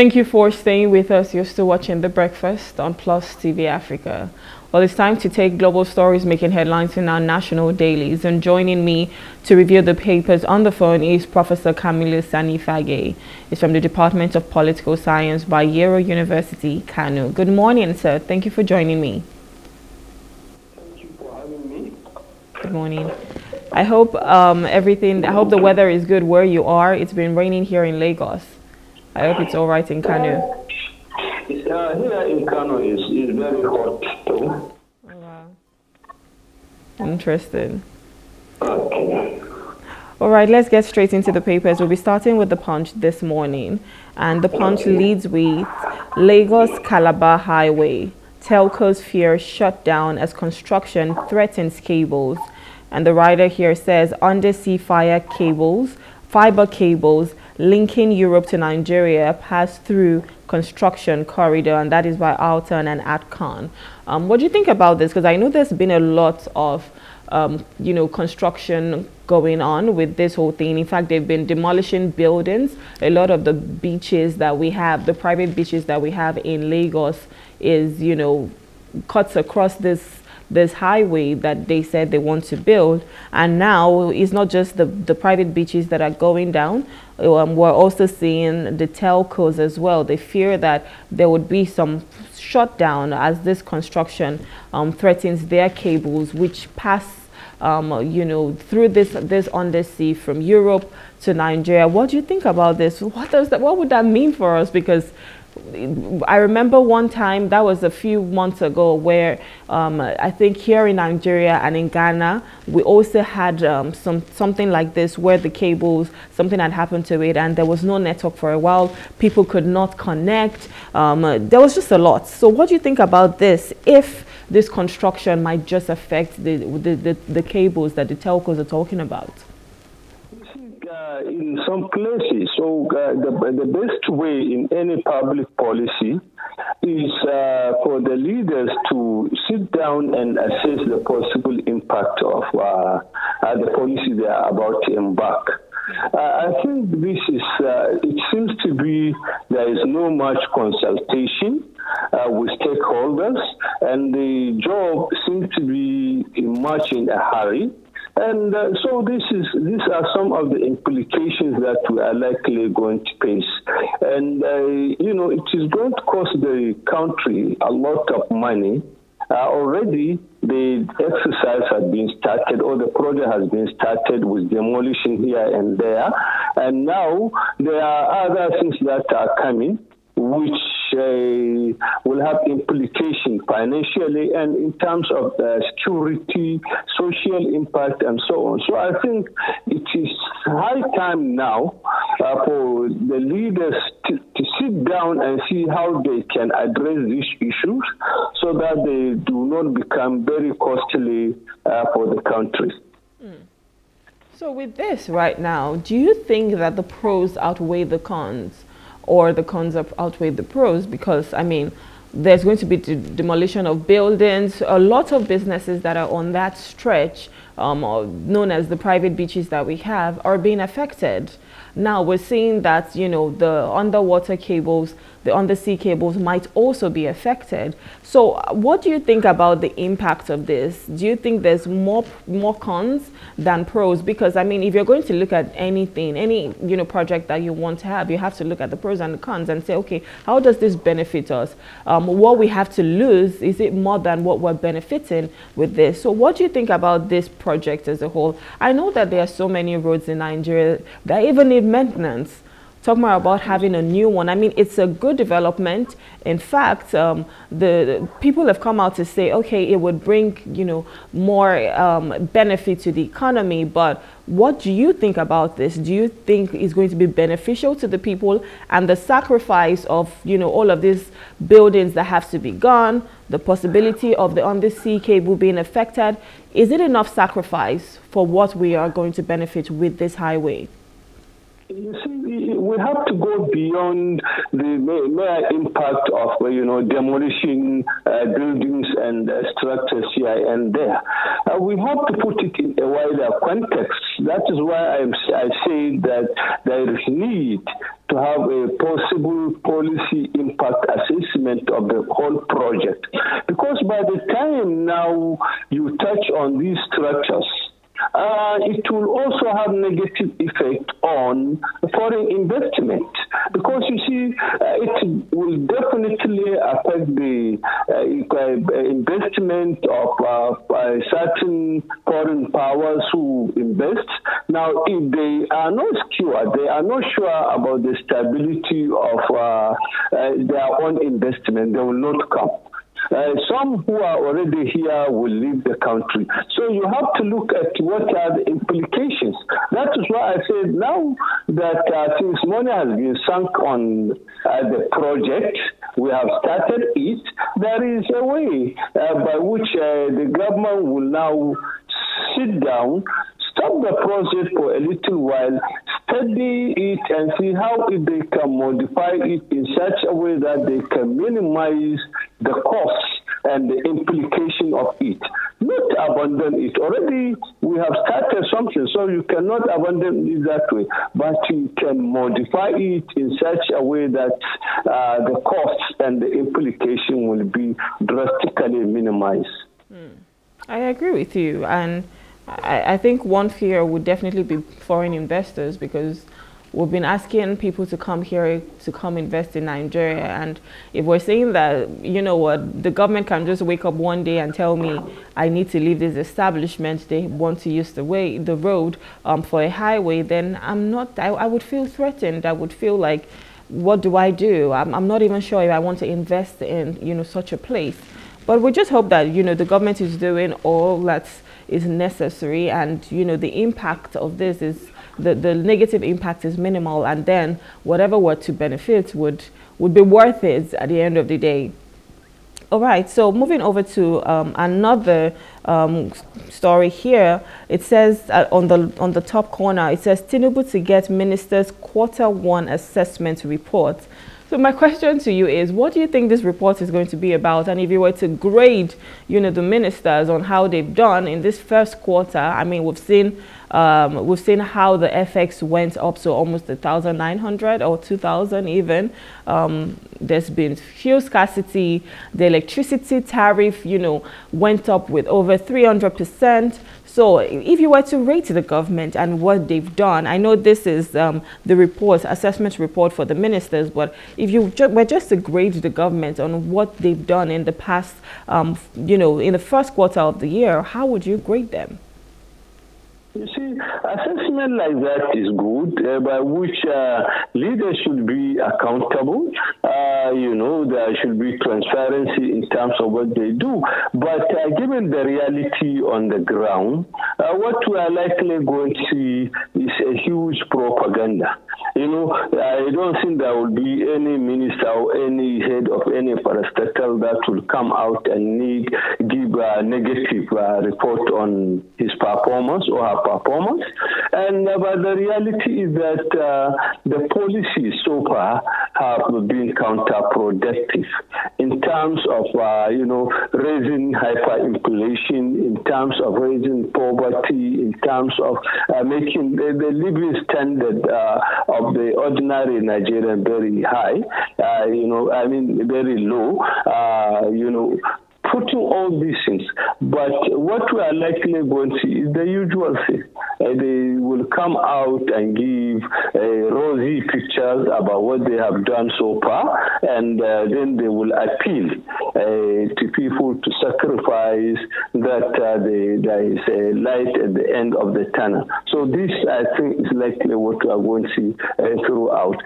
Thank you for staying with us. You're still watching The Breakfast on Plus TV Africa. Well, it's time to take global stories making headlines in our national dailies. And joining me to review the papers on the phone is Professor Kamilu Sani Fage. He's from the Department of Political Science, by Bayero University, Kano. Good morning, sir. Thank you for joining me. Thank you for having me. Good morning. I hope um, everything, I hope the weather is good where you are. It's been raining here in Lagos. I hope it's all right in Kano. Uh, here in Kano is, is very hot too. Oh, wow. Interesting. Okay. All right, let's get straight into the papers. We'll be starting with the Punch this morning. And the Punch leads with Lagos Calabar Highway. Telcos fear shutdown as construction threatens cables. And the writer here says undersea fire cables, fiber cables linking Europe to Nigeria pass through construction corridor, and that is by Alton and Atcon. Um, what do you think about this? Because I know there's been a lot of um, you know, construction going on with this whole thing. In fact, they've been demolishing buildings. A lot of the beaches that we have, the private beaches that we have in Lagos is, you know, cuts across this this highway that they said they want to build. And now it's not just the, the private beaches that are going down. Um, we're also seeing the telcos as well. They fear that there would be some shutdown as this construction um, threatens their cables, which pass um, you know, through this this undersea from Europe to Nigeria. What do you think about this? What does that? What would that mean for us? Because I remember one time, that was a few months ago, where um, I think here in Nigeria and in Ghana, we also had um, some something like this where the cables, something had happened to it and there was no network for a while. People could not connect. Um, there was just a lot. So what do you think about this? If this construction might just affect the, the, the, the cables that the telcos are talking about? Uh, in some places. So uh, the, the best way in any public policy is uh, for the leaders to sit down and assess the possible impact of uh, uh, the policy they are about to embark. Uh, I think this is, it seems to be there is no much consultation with stakeholders, and the job seems to be much in a hurry. And uh, so this is these are some of the implications that we are likely going to face. And uh, you know, it is going to cost the country a lot of money. Uh, already the exercise has been started or the project has been started with demolition here and there. And now there are other things that are coming which uh, will have implications financially and in terms of uh, security, social impact, and so on. So I think it is high time now uh, for the leaders to, to sit down and see how they can address these issues so that they do not become very costly uh, for the country. So with this right now, do you think that the pros outweigh the cons? Or the cons outweigh the pros because, I mean, there's going to be de demolition of buildings. A lot of businesses that are on that stretch, um, known as the private beaches that we have, are being affected. Now we're seeing that, you know, the underwater cables, the undersea cables might also be affected. So what do you think about the impact of this? Do you think there's more, more cons than pros? Because I mean, if you're going to look at anything, any, you know, project that you want to have, you have to look at the pros and the cons and say, okay, how does this benefit us? Um, what we have to lose, is it more than what we're benefiting with this? So what do you think about this project as a whole? I know that there are so many roads in Nigeria that even need maintenance. Talk more about having a new one. I mean, it's a good development. In fact, um, the, the, people have come out to say, okay, it would bring, you know, more um, benefit to the economy. But what do you think about this? Do you think it's going to be beneficial to the people and the sacrifice of, you know, all of these buildings that have to be gone, the possibility of the undersea cable being affected? Is it enough sacrifice for what we are going to benefit with this highway? You see, we have to go beyond the mere impact of, you know, demolishing uh, buildings and uh, structures here and there. Uh, we have to put it in a wider context. That is why I'm, I say that there is need to have a possible policy impact assessment of the whole project. Because by the time now you touch on these structures, uh, it will also have negative effect on foreign investment because you see uh, it will definitely affect the uh, investment of uh, certain foreign powers who invest. Now, if they are not secure, they are not sure about the stability of uh, uh, their own investment, they will not come. Uh, some who are already here will leave the country. So you have to look at what are the implications. That is why I said now that uh, since money has been sunk on uh, the project, we have started it, there is a way uh, by which uh, the government will now sit down, stop the project for a little while, study it and see how they can modify it in such a way that they can minimize the costs and the implication of it. Not abandon it. Already we have started something, so you cannot abandon it that way, but you can modify it in such a way that uh, the costs and the implication will be drastically minimized. Mm. I agree with you. And I, I think one fear would definitely be foreign investors because we've been asking people to come here to come invest in Nigeria. And if we're saying that, you know what, the government can just wake up one day and tell me I need to leave this establishment, they want to use the way, the road um, for a highway, then I'm not, I, I would feel threatened. I would feel like, what do I do? I'm, I'm not even sure if I want to invest in, you know, such a place. But we just hope that, you know, the government is doing all that's necessary and you know the impact of this is the, the negative impact is minimal and then whatever were to benefit would would be worth it at the end of the day. All right so moving over to um, another um, story here. It says uh, on the on the top corner it says Tinubu to get ministers quarter one assessment report. So my question to you is, what do you think this report is going to be about? And if you were to grade, you know, the ministers on how they've done in this first quarter, I mean, we've seen um, we've seen how the FX went up to almost 1,900 or 2,000 even. Um, there's been fuel scarcity. The electricity tariff, you know, went up with over 300 percent. So if you were to rate the government and what they've done, I know this is um, the report, assessment report for the ministers, but if you ju were just to grade the government on what they've done in the past, um, you know, in the first quarter of the year, how would you grade them? Assessment like that is good, uh, by which uh, leaders should be accountable. Uh, you know, there should be transparency in terms of what they do. But uh, given the reality on the ground, uh, what we are likely going to see is a huge propaganda. You know, I don't think there will be any minister or any head of any parastatal that will come out and need, give a negative uh, report on his performance or her performance. And uh, but the reality is that uh, the policies so far have been counterproductive in terms of, uh, you know, raising hyperinflation, in terms of raising poverty, in terms of uh, making the, the, living standard uh, of the ordinary Nigerian very high, uh, you know, I mean, very low, you know, putting all these things. But what we are likely going to see is the usual thing. Uh, they will come out and give uh, rosy pictures about what they have done so far, and uh, then they will appeal uh, to people to sacrifice that uh, they, there is a light at the end of the tunnel. So this, I think, is likely what we are going to see throughout.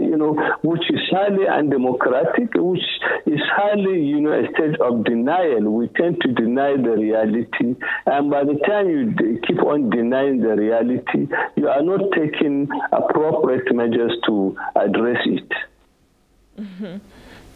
you know, which is highly undemocratic, which is highly, you know, a state of denial, we tend to deny the reality. And by the time you keep on denying the reality, you are not taking appropriate measures to address it. Mm -hmm.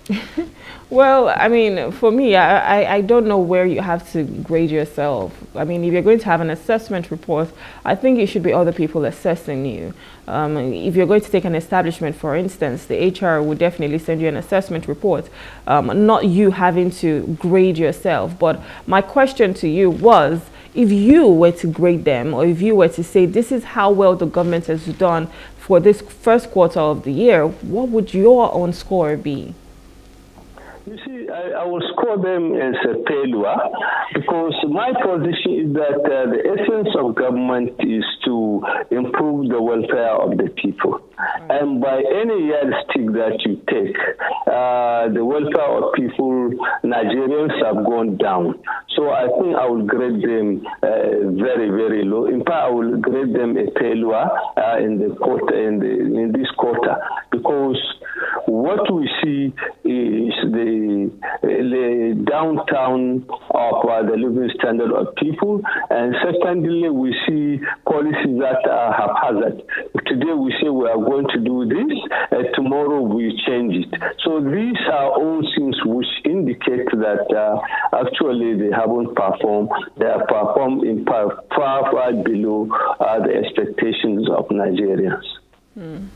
well, I mean, for me, I, I, I, don't know where you have to grade yourself. I mean, if you're going to have an assessment report, I think it should be other people assessing you. Um, if you're going to take an establishment, for instance, the HR would definitely send you an assessment report, um, not you having to grade yourself. But my question to you was, if you were to grade them or if you were to say this is how well the government has done for this first quarter of the year, what would your own score be? You see, I, I, will score them as a failure because my position is that uh, the essence of government is to improve the welfare of the people. And by any yardstick that you take, uh, the welfare of people, Nigerians have gone down. So I think I will grade them uh, very, very low. In fact, I will grade them a failure uh, in the quarter, in, the, in this quarter, because what we see is the, the downtown of uh, the living standard of people, and secondly, we see policies that are haphazard. Today we say we are going to do this, uh, tomorrow we change it. So these are all things which indicate that uh, actually they haven't performed. They have performed in far, far, far below uh, the expectations of Nigerians. Mm.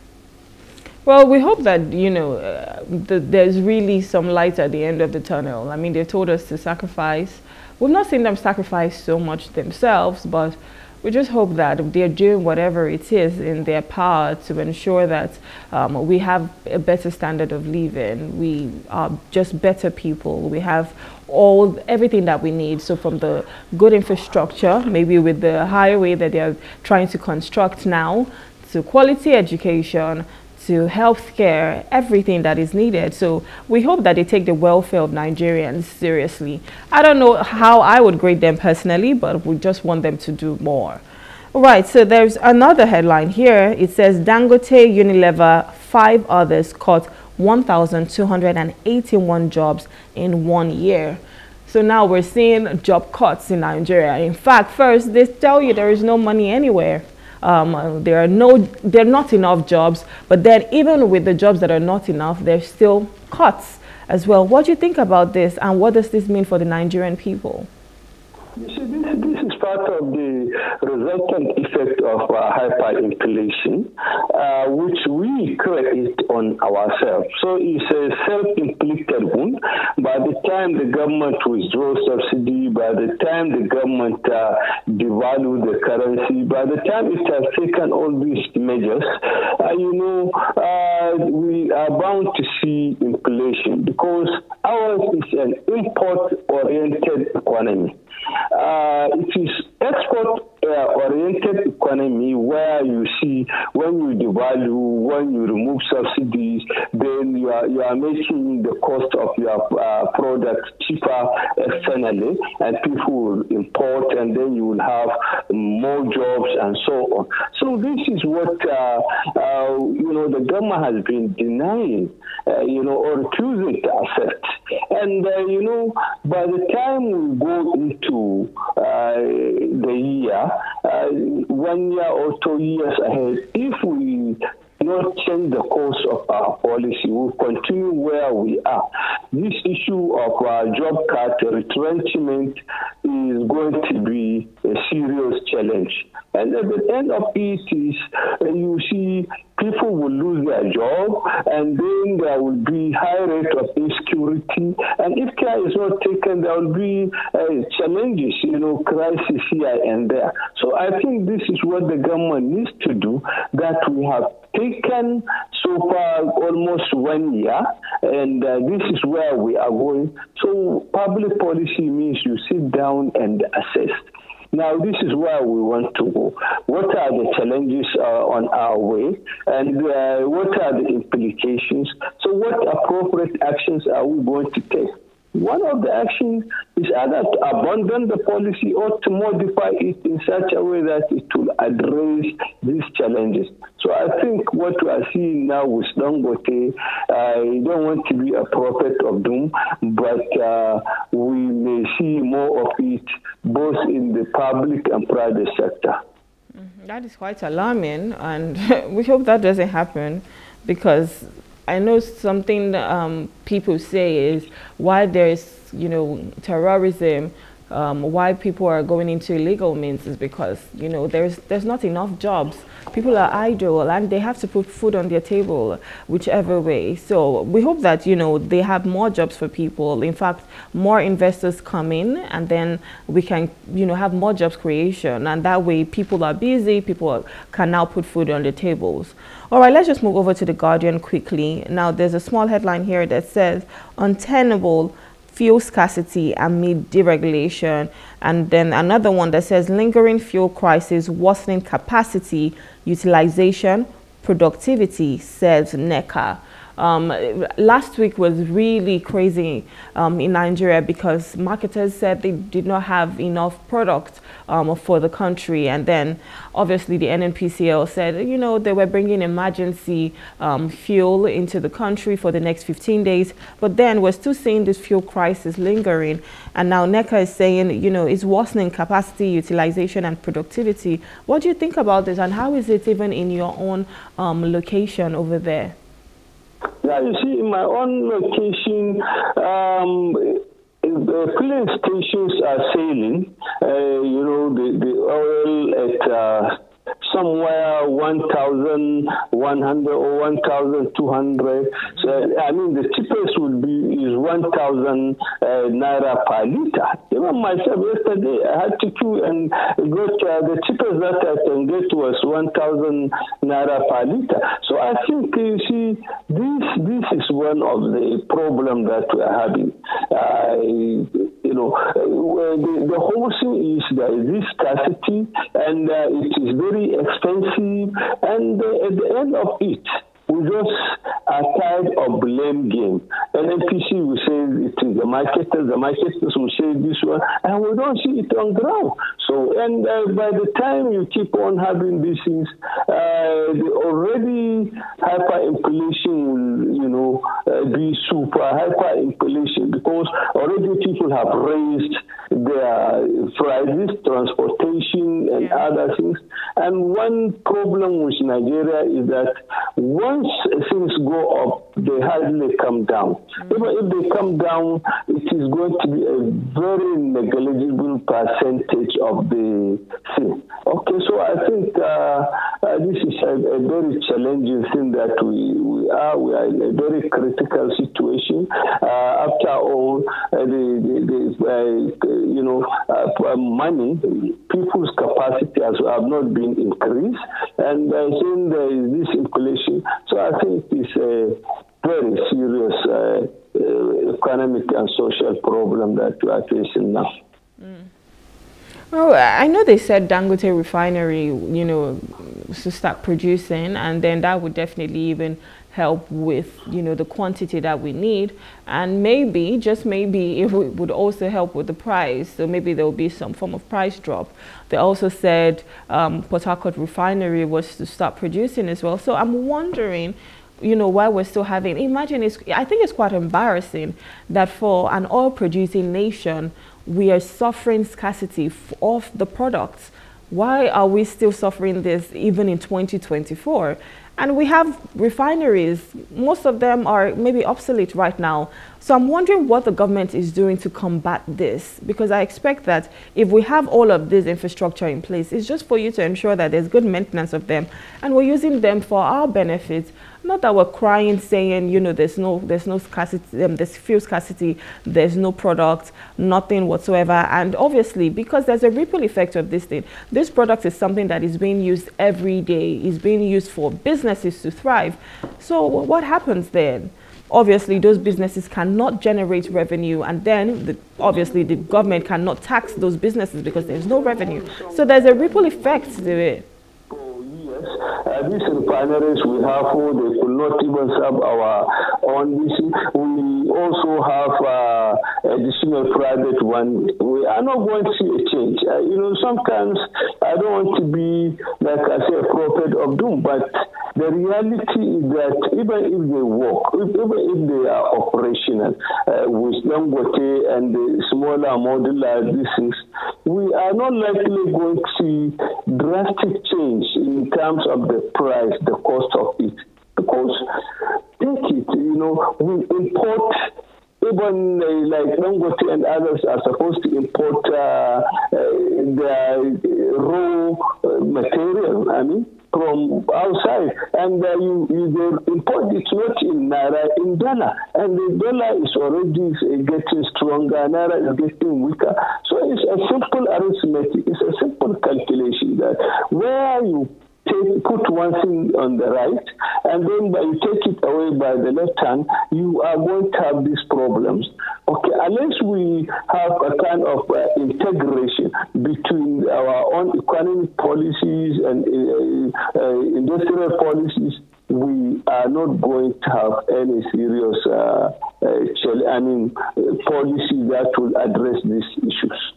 Well, we hope that, you know, uh, the, there's really some light at the end of the tunnel. I mean, they've told us to sacrifice. We've not seen them sacrifice so much themselves, but we just hope that they're doing whatever it is in their power to ensure that um, we have a better standard of living. We are just better people. We have all everything that we need. So from the good infrastructure, maybe with the highway that they're trying to construct now, to quality education, to healthcare, everything that is needed. So we hope that they take the welfare of Nigerians seriously. I don't know how I would grade them personally, but we just want them to do more. Right, so there's another headline here. It says Dangote, Unilever, five others caught 1,281 jobs in one year. So now we're seeing job cuts in Nigeria. In fact, first, they tell you there is no money anywhere. Um, there are no, there are not enough jobs, but then even with the jobs that are not enough, there's still cuts as well. What do you think about this and what does this mean for the Nigerian people? You see, this, this is part of the resultant effect of uh, hyperinflation, uh, which we create on ourselves. So it's a self-inflicted wound. By the time the government withdraws subsidy, by the time the government uh, the currency, by the time it has taken all these measures, uh, you know, uh, we are bound to see inflation because ours is an import-oriented economy. Uh, it is export uh, oriented economy where you see when you devalue, when you remove subsidies, then you are, you are making the cost of your uh, product cheaper externally, and people will import, and then you will have more jobs and so on. So this is what uh, uh you know the government has been denying, uh, you know, or refusing to accept. And uh, you know, by the time we go into the year, uh, one year or two years ahead, if we not change the course of our policy, we'll continue where we are. This issue of our job cut retrenchment is going to be a serious challenge. And at the end of it is, you see, people will lose their job, and then there will be high rate of insecurity. And if care is not taken, there will be uh, challenges, you know, crisis here and there. So I think this is what the government needs to do. That we have taken so far almost one year, and uh, this is where we are going. So public policy means you sit down and assess. Now, this is where we want to go. What are the challenges uh, on our way, and uh, what are the implications? So, what appropriate actions are we going to take? One of the actions is either to abandon the policy or to modify it in such a way that it will address these challenges. So I think what we are seeing now with Dangote, I don't want to be a prophet of doom, but uh, we may see more of it both in the public and private sector. Mm-hmm. That is quite alarming, and we hope that doesn't happen because I know something um, people say is why there's, you know, terrorism, um, why people are going into illegal means is because you know there's there's not enough jobs. People are idle and they have to put food on their table, whichever way. So we hope that you know they have more jobs for people. In fact, more investors come in, and then we can you know have more jobs creation, and that way people are busy. People can now put food on the tables. All right, let's just move over to the Guardian quickly. Now, there's a small headline here that says untenable fuel scarcity amid deregulation. And then another one that says lingering fuel crisis, worsening capacity, utilization, productivity, says NECA. Um, last week was really crazy um, in Nigeria because marketers said they did not have enough product um, for the country. And then obviously the NNPCL said, you know, they were bringing emergency um, fuel into the country for the next 15 days. But then we're still seeing this fuel crisis lingering. And now NECA is saying, you know, it's worsening capacity, utilization and productivity. What do you think about this and how is it even in your own um, location over there? Yeah, you see, in my own location, um, the filling stations are sailing. Uh, you know, the, the oil at uh, somewhere 1,100 or 1,200. So, I mean, the cheapest would be 1,000 uh, naira per liter. Even myself yesterday, I had to queue and go to uh, the cheapest that I can get was 1,000 naira per liter. So I think you see, this this is one of the problem that we are having. Uh, you know, uh, the, the whole thing is there is this scarcity and uh, it is very expensive, and uh, at the end of it, we just are tired of blame game. NNPC will say it is the marketers, the marketers will say this one, and we don't see it on ground. So, and uh, by the time you keep on having these things, uh, the already hyperinflation will, you know, uh, be super hyperinflation because already people have raised their prices, transportation, and yeah. other things. And one problem with Nigeria is that once things go up, they hardly come down. Even if they come down, it is going to be a very negligible percentage of the thing. Okay, so I think uh, uh, this is a, a, very challenging thing that we, we are. We are in a very critical situation. Uh, after all, uh, the, the, the uh, you know, uh, money, people's capacity has have not been increased, and uh, saying there is this inflation. So I think it's a very serious uh, uh, economic and social problem that we are facing now. Mm. Well, I know they said Dangote refinery, you know, to start producing, and then that would definitely even help with you know the quantity that we need and maybe just maybe it would also help with the price so maybe there will be some form of price drop they also said um, Port Harcourt refinery was to start producing as well so I'm wondering you know why we're still having imagine it's I think it's quite embarrassing that for an oil producing nation we are suffering scarcity of the products why are we still suffering this even in 2024 and we have refineries. Most of them are maybe obsolete right now. So I'm wondering what the government is doing to combat this, because I expect that if we have all of this infrastructure in place, it's just for you to ensure that there's good maintenance of them, and we're using them for our benefit. Not that we're crying, saying, you know, there's no, there's no scarcity, um, there's fuel scarcity, there's no product, nothing whatsoever. And obviously, because there's a ripple effect of this thing, this product is something that is being used every day, is being used for businesses to thrive. So what happens then? obviously those businesses cannot generate revenue and then the, obviously the government cannot tax those businesses because there's no revenue. So there's a ripple effect to it. Uh, these refineries we have, oh, they could not even serve our own. We also have uh, additional private one. We are not going to see a change. Uh, you know, sometimes I don't want to be, like I say, a prophet of doom, but the reality is that even if they work, even if they are operational uh, with Dangote and the smaller modular this things, we are not likely going to see drastic change in terms of the price, the cost of it. Because take it, you know, we import even uh, like Dangote and others are supposed to import uh, uh the uh, raw material. I mean from outside and uh, you, you import it not in naira in dollar and the dollar is already getting stronger naira is getting weaker it's a simple arithmetic it's a simple calculation that where you take, put one thing on the right, and then by you take it away by the left hand, you are going to have these problems. Okay, unless we have a kind of uh, integration between our own economic policies and uh, uh, industrial policies, we are not going to have any serious, uh, uh, I mean, policy that will address these issues.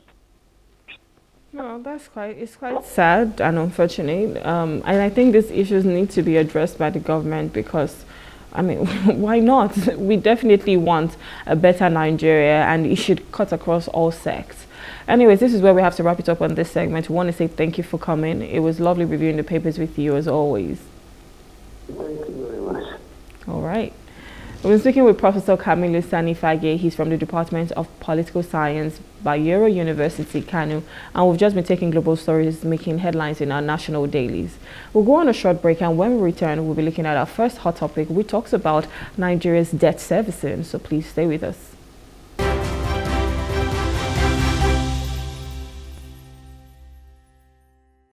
No, that's quite, it's quite sad and unfortunate. Um, and I think these issues need to be addressed by the government because, I mean, why not? We definitely want a better Nigeria and it should cut across all sects. Anyways, this is where we have to wrap it up on this segment. We want to say thank you for coming. It was lovely reviewing the papers with you as always. Thank you very much. All right. We've been speaking with Professor Kamilu Sani Fage. He's from the Department of Political Science, Bayero University, Kano. And we've just been taking global stories making headlines in our national dailies. We'll go on a short break and when we return, we'll be looking at our first hot topic, which talks about Nigeria's debt servicing. So please stay with us.